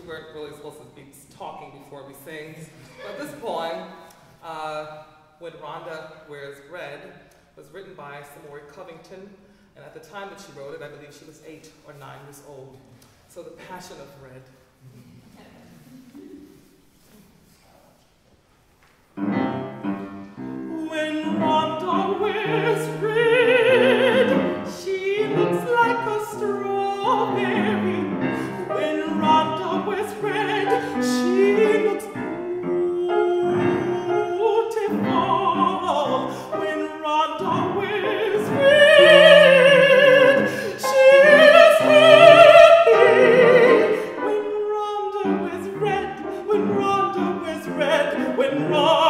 we weren't really supposed to be talking before we sing. But this poem, uh, When Randa Wears Red, was written by Samori Covington, and at the time that she wrote it, I believe she was eight or nine years old. So the passion of red. When Randa wears red, when Rondo is red, when Rondo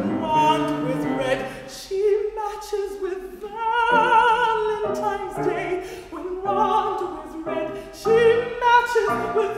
Randa red, she matches with Valentine's Day. When red, she matches with